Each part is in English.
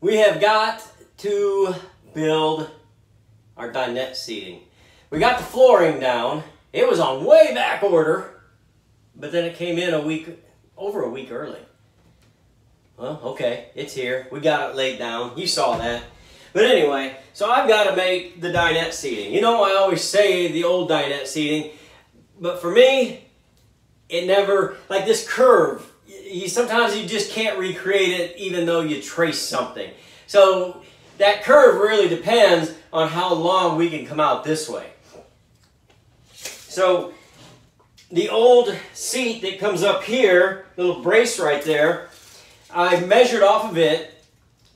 we have got to build our dinette seating. We got the flooring down. It was on way back order, but then it came in a week, over a week early. Well, okay, it's here. We got it laid down. You saw that. But anyway, so I've got to make the dinette seating. You know, I always say the old dinette seating, but for me, it never, like this curve, you sometimes you just can't recreate it even though you trace something. So that curve really depends on how long we can come out this way. So the old seat that comes up here, little brace right there, I measured off of it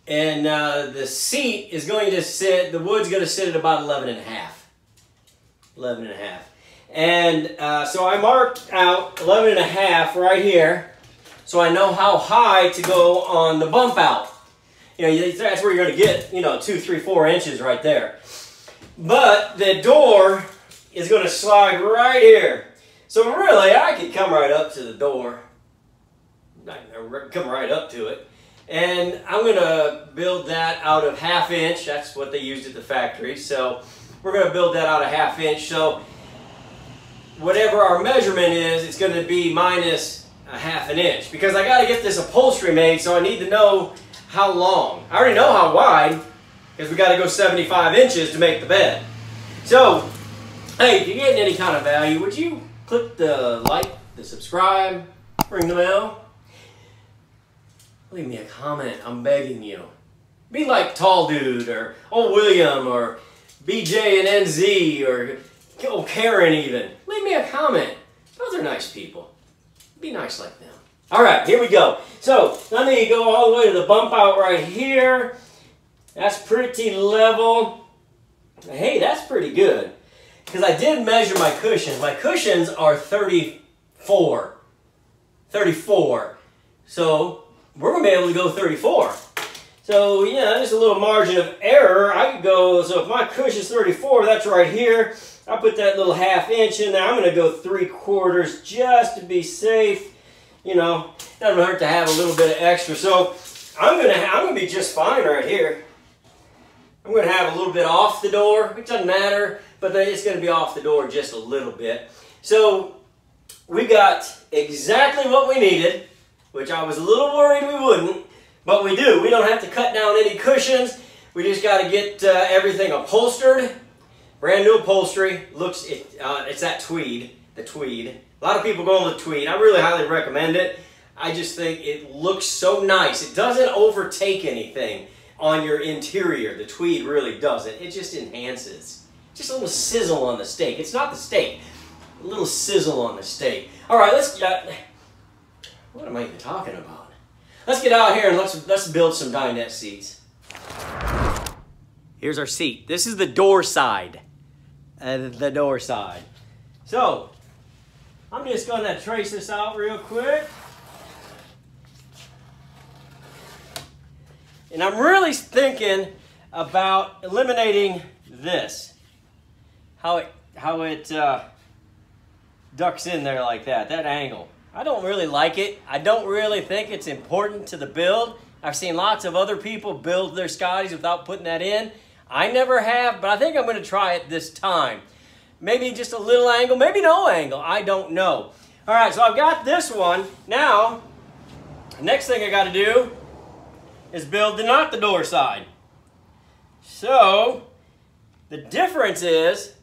and uh, the seat is going to sit, the wood's going to sit at about 11 and a half. 11 and a half. And uh, so I marked out 11 and a half right here so I know how high to go on the bump out. You know, that's where you're going to get, you know, two, three, four inches right there. But the door is going to slide right here. So really, I could come right up to the door. Come right up to it. And I'm going to build that out of half inch. That's what they used at the factory. So we're going to build that out of half inch. So whatever our measurement is, it's going to be minus a half an inch. Because I got to get this upholstery made, so I need to know how long. I already know how wide, because we got to go 75 inches to make the bed. So, hey, if you're getting any kind of value, would you click the like, the subscribe, ring the bell? Leave me a comment, I'm begging you. Be like Tall Dude, or Old William, or BJ and NZ, or old Karen even. Leave me a comment. Those are nice people. Be nice like them. All right, here we go. So let me go all the way to the bump out right here. That's pretty level. Hey, that's pretty good. Because I did measure my cushions. My cushions are 34. 34. So we're going to be able to go 34. So, yeah, just a little margin of error. I could go, so if my cushion's 34, that's right here. I'll put that little half inch in there. I'm going to go three quarters just to be safe you know, doesn't hurt to have a little bit of extra. So I'm gonna I'm gonna be just fine right here. I'm gonna have a little bit off the door. It doesn't matter, but it's gonna be off the door just a little bit. So we got exactly what we needed, which I was a little worried we wouldn't, but we do. We don't have to cut down any cushions. We just got to get uh, everything upholstered. Brand new upholstery. Looks, it, uh, it's that tweed, the tweed. A lot of people go on the tweed. I really highly recommend it. I just think it looks so nice. It doesn't overtake anything on your interior. The tweed really doesn't. It just enhances. Just a little sizzle on the steak. It's not the steak. A little sizzle on the steak. All right, let's... Uh, what am I even talking about? Let's get out here and let's, let's build some dinette seats. Here's our seat. This is the door side. Uh, the door side. So, I'm just going to trace this out real quick. And I'm really thinking about eliminating this. How it, how it uh, ducks in there like that, that angle. I don't really like it. I don't really think it's important to the build. I've seen lots of other people build their Scotties without putting that in. I never have, but I think I'm going to try it this time. Maybe just a little angle, maybe no angle. I don't know. All right, so I've got this one. Now, next thing I got to do is build the not the door side. So, the difference is,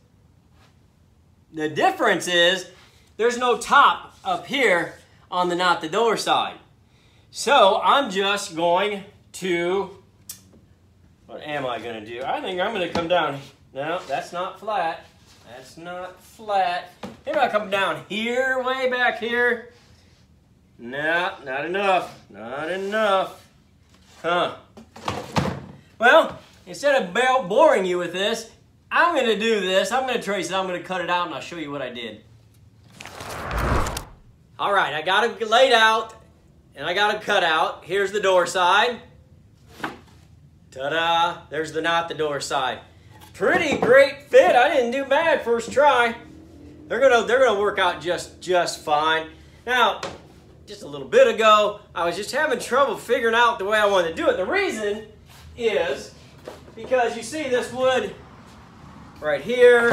the difference is, there's no top up here on the not the door side. So, I'm just going to, what am I going to do? I think I'm going to come down. No, that's not flat. That's not flat. Maybe I come down here, way back here. No, not enough. Not enough. Huh. Well, instead of boring you with this, I'm going to do this. I'm going to trace it. I'm going to cut it out, and I'll show you what I did. All right, I got it laid out, and I got it cut out. Here's the door side. Ta-da! There's the not the door side pretty great fit. I didn't do bad first try. They're gonna they're gonna work out just just fine. Now, just a little bit ago, I was just having trouble figuring out the way I wanted to do it. The reason is because you see this wood right here,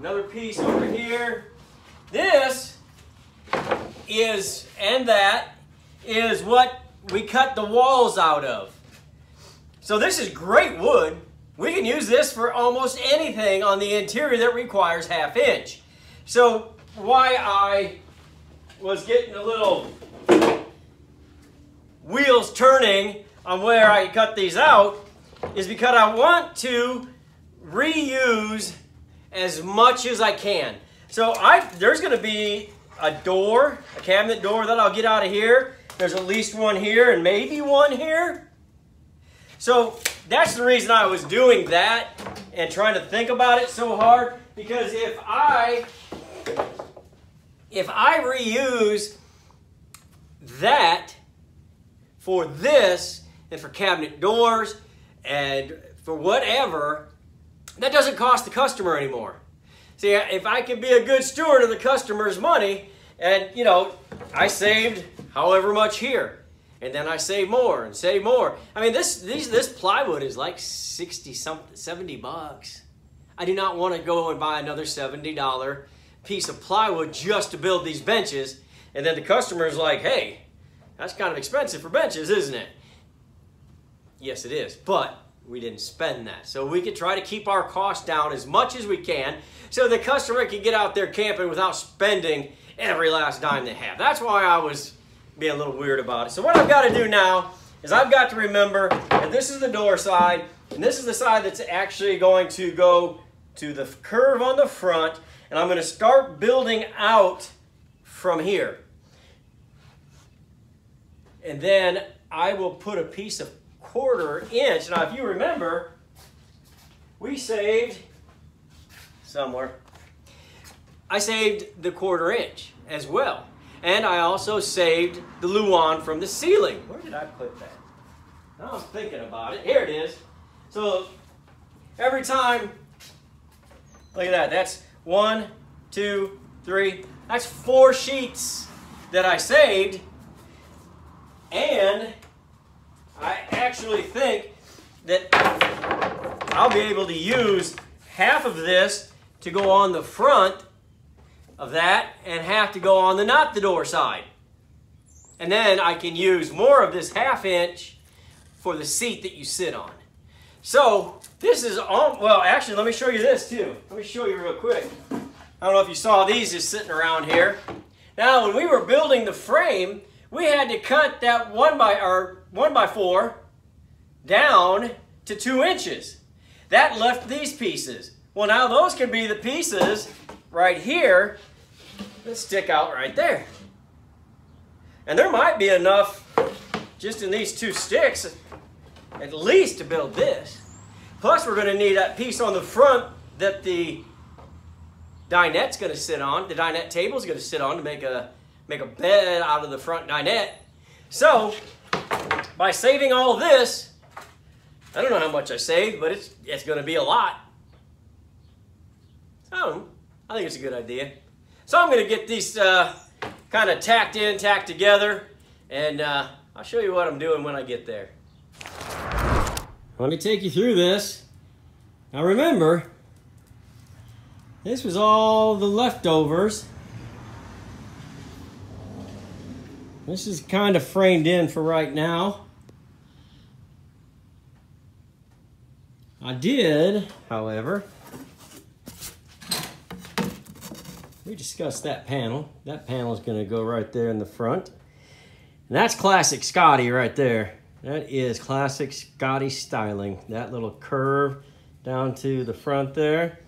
another piece over here. This is, and that is what we cut the walls out of. So this is great wood. We can use this for almost anything on the interior that requires half inch. So why I was getting a little wheels turning on where I cut these out is because I want to reuse as much as I can. So I there's going to be a door, a cabinet door that I'll get out of here. There's at least one here and maybe one here. So that's the reason I was doing that and trying to think about it so hard because if I if I reuse that for this and for cabinet doors and for whatever, that doesn't cost the customer anymore. See, if I can be a good steward of the customer's money, and you know, I saved however much here, and then I save more and save more. I mean, this these this plywood is like 60 something 70 bucks. I do not want to go and buy another $70 piece of plywood just to build these benches, and then the customer is like, "Hey, that's kind of expensive for benches, isn't it?" Yes, it is, but we didn't spend that. So we could try to keep our costs down as much as we can so the customer can get out there camping without spending every last dime they have. That's why I was being a little weird about it. So what I've got to do now is I've got to remember that this is the door side and this is the side that's actually going to go to the curve on the front and I'm going to start building out from here. And then I will put a piece of quarter inch. Now, if you remember, we saved somewhere. I saved the quarter inch as well. And I also saved the Luan from the ceiling. Where did I put that? I was thinking about it. Here it is. So every time, look at that. That's one, two, three. That's four sheets that I saved. And I actually think that I'll be able to use half of this to go on the front of that and half to go on the not the door side. And then I can use more of this half inch for the seat that you sit on. So this is, all, well actually let me show you this too. Let me show you real quick. I don't know if you saw these just sitting around here. Now when we were building the frame, we had to cut that one by, or one by four down to two inches. That left these pieces. Well, now those can be the pieces right here that stick out right there. And there might be enough just in these two sticks at least to build this. Plus we're going to need that piece on the front that the dinette's going to sit on. The dinette table is going to sit on to make a make a bed out of the front dinette. So by saving all this, I don't know how much I saved, but it's, it's going to be a lot. So I think it's a good idea. So I'm going to get these uh, kind of tacked in, tacked together, and uh, I'll show you what I'm doing when I get there. Let me take you through this. Now remember, this was all the leftovers. This is kind of framed in for right now. I did, however, we discussed that panel. That panel is going to go right there in the front. And that's classic Scotty right there. That is classic Scotty styling. That little curve down to the front there.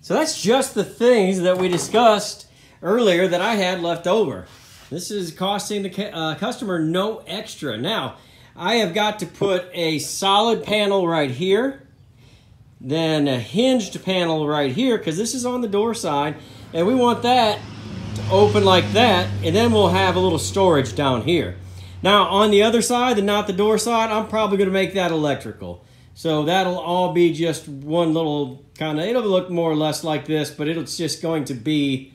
So that's just the things that we discussed earlier that I had left over. This is costing the uh, customer no extra. Now, I have got to put a solid panel right here, then a hinged panel right here, because this is on the door side, and we want that to open like that, and then we'll have a little storage down here. Now, on the other side, the not the door side, I'm probably going to make that electrical. So that'll all be just one little kind of, it'll look more or less like this, but it's just going to be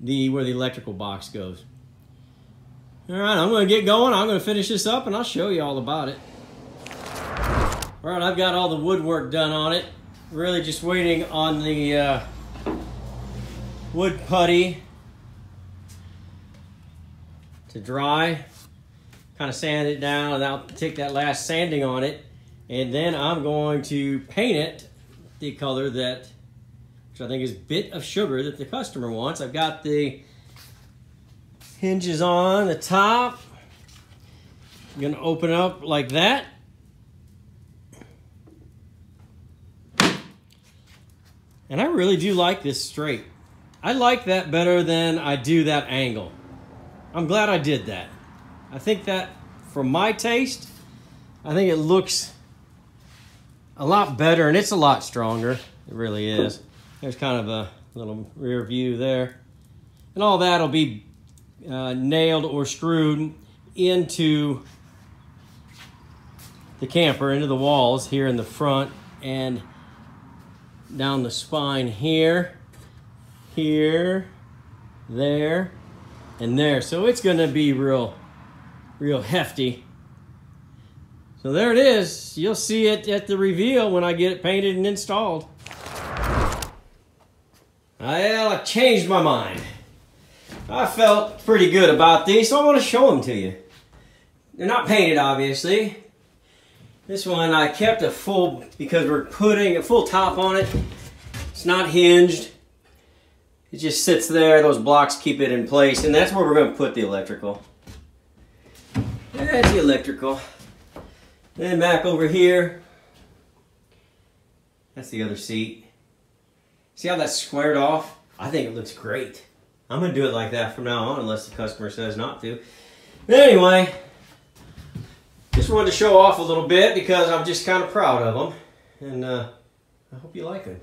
the where the electrical box goes. All right, I'm to get going. I'm to finish this up and I'll show you all about it. All right, I've got all the woodwork done on it. Really just waiting on the uh, wood putty to dry. Kind of sand it down and I'll take that last sanding on it. And then I'm going to paint it the color that, which I think is bit of sugar that the customer wants. I've got the hinges on the top. I'm gonna open up like that. And I really do like this straight. I like that better than I do that angle. I'm glad I did that. I think that for my taste, I think it looks a lot better and it's a lot stronger. It really is. There's kind of a little rear view there. And all that will be uh, nailed or screwed into the camper, into the walls here in the front and down the spine here, here, there, and there. So it's gonna be real, real hefty. So there it is. You'll see it at the reveal when I get it painted and installed. Well, I changed my mind. I felt pretty good about these, so I want to show them to you. They're not painted, obviously. This one I kept a full, because we're putting a full top on it. It's not hinged. It just sits there. Those blocks keep it in place, and that's where we're going to put the electrical. That's the electrical. Then back over here, that's the other seat. See how that's squared off? I think it looks great. I'm gonna do it like that from now on unless the customer says not to. But anyway, just wanted to show off a little bit because I'm just kind of proud of them. And uh, I hope you like them.